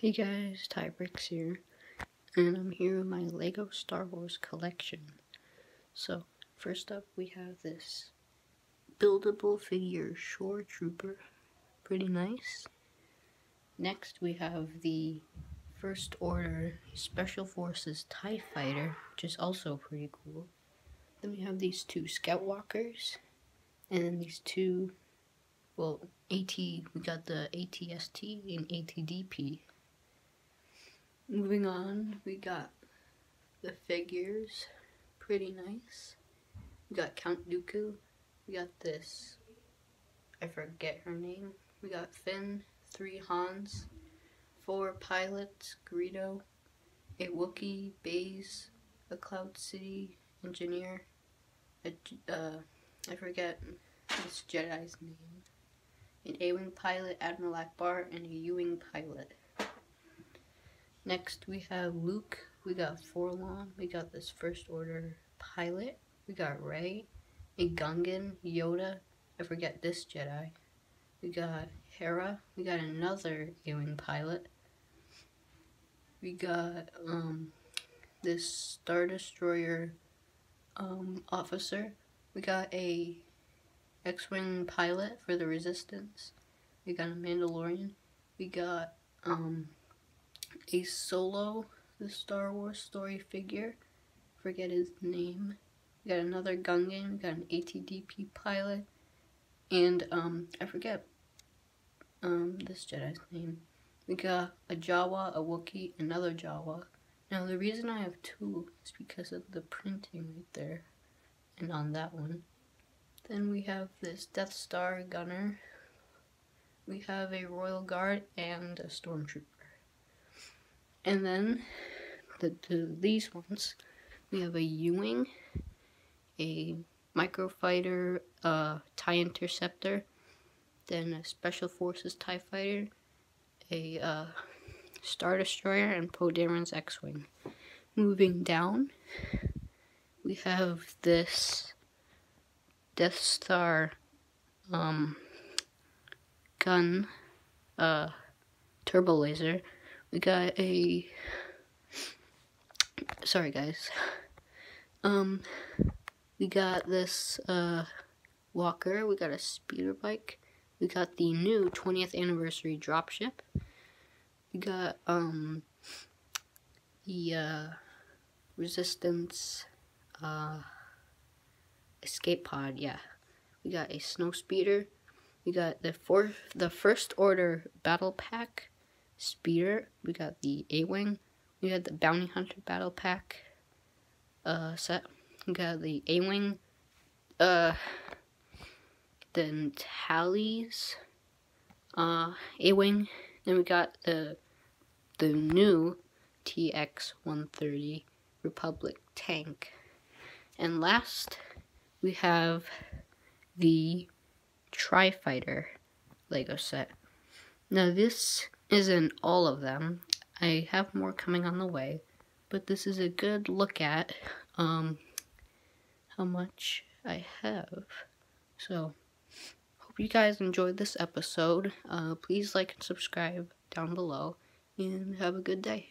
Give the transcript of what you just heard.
Hey guys, Ty Brix here, and I'm here with my LEGO Star Wars collection. So, first up we have this buildable figure Shore Trooper, pretty nice. Next we have the First Order Special Forces TIE Fighter, which is also pretty cool. Then we have these two Scout Walkers, and then these two, well, AT, we got the ATST and ATDP Moving on, we got the figures, pretty nice. We got Count Dooku. We got this, I forget her name. We got Finn, three Hans, four pilots, Greedo, a Wookiee, Baze, a Cloud City engineer, a, uh, I forget this Jedi's name, an A-Wing pilot, Admiral Ackbar, and a U-Wing pilot. Next we have Luke, we got Forlon, we got this First Order pilot, we got Rey, a Gungan, Yoda, I forget this Jedi, we got Hera, we got another A-Wing pilot, we got um, this Star Destroyer um, officer, we got a X-Wing pilot for the Resistance, we got a Mandalorian, we got um, a solo, the Star Wars story figure. Forget his name. We got another Gungan, we got an ATDP pilot, and um, I forget um, this Jedi's name. We got a Jawa, a Wookiee, another Jawa. Now the reason I have two is because of the printing right there, and on that one. Then we have this Death Star gunner. We have a Royal Guard and a Stormtrooper. And then the, the these ones, we have a U-Wing, a microfighter, uh, TIE Interceptor, then a Special Forces TIE Fighter, a uh, Star Destroyer, and Poe Dameron's X-Wing. Moving down, we have this Death Star um, gun, uh, turbo laser, we got a sorry guys. Um we got this uh walker. We got a speeder bike. We got the new 20th anniversary dropship we got um the uh resistance uh escape pod. Yeah. We got a snow speeder. We got the fourth the first order battle pack speeder. We got the A-Wing. We got the Bounty Hunter Battle Pack uh, set. We got the A-Wing. Uh, then Tallie's uh, A-Wing. Then we got the the new TX-130 Republic tank. And last, we have the Tri-Fighter Lego set. Now this isn't all of them. I have more coming on the way, but this is a good look at um, how much I have. So, hope you guys enjoyed this episode. Uh, please like and subscribe down below, and have a good day.